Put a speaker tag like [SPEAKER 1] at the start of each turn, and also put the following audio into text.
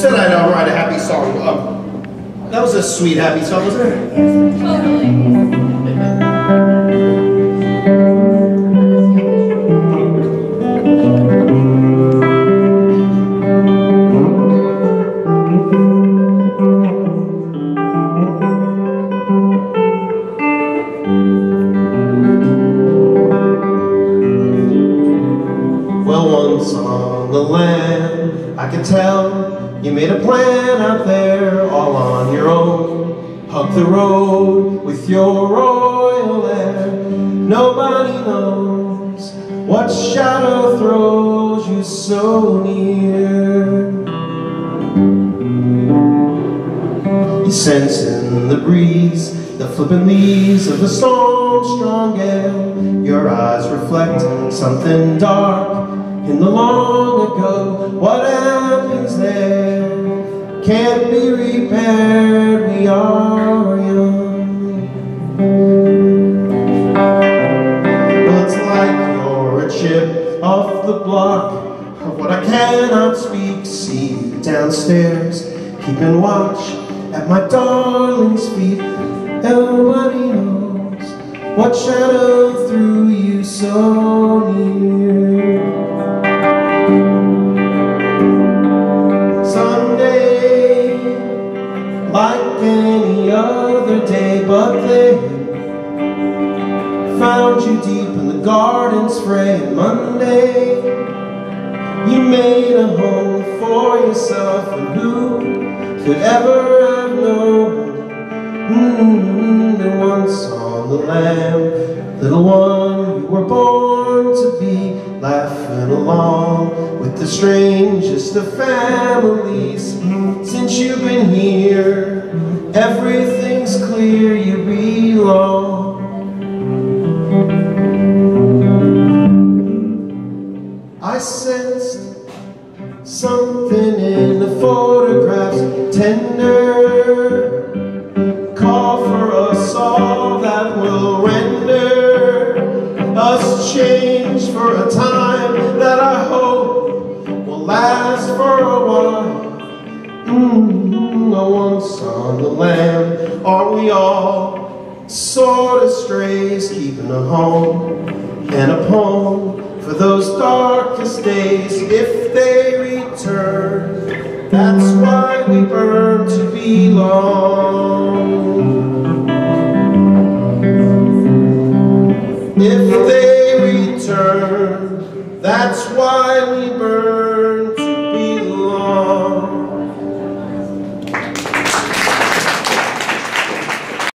[SPEAKER 1] said I'd write a happy song. Um, that was a sweet happy song, wasn't it?
[SPEAKER 2] Totally.
[SPEAKER 3] The land, I could tell you made a plan out there all on your own. Hug the road with your royal air. Nobody knows what shadow throws you so near. You sense in the breeze the flipping leaves of the storm strong gale. Your eyes reflect something dark in the long ago. Can't be repaired. We are young. It's like you're a chip off the block of what I cannot speak. See downstairs, keeping watch at my darling's feet. Nobody knows what shadow threw you so near. Like any other day, but they found you deep in the garden fray. And Monday, you made a home for yourself, and who could ever have known? Mm, and once on the land, little one, you were born to be laughing along with the strangest of families. Since you've been here, everything's clear, you belong. I sensed something in the photographs, tender call for us all that will render us change for a time that I hope will last for a while. Mm, once on the land, are we all sort of strays, keeping a home and a poem for those darkest days if they return. That's why we burn to belong. If they return, that's why we burn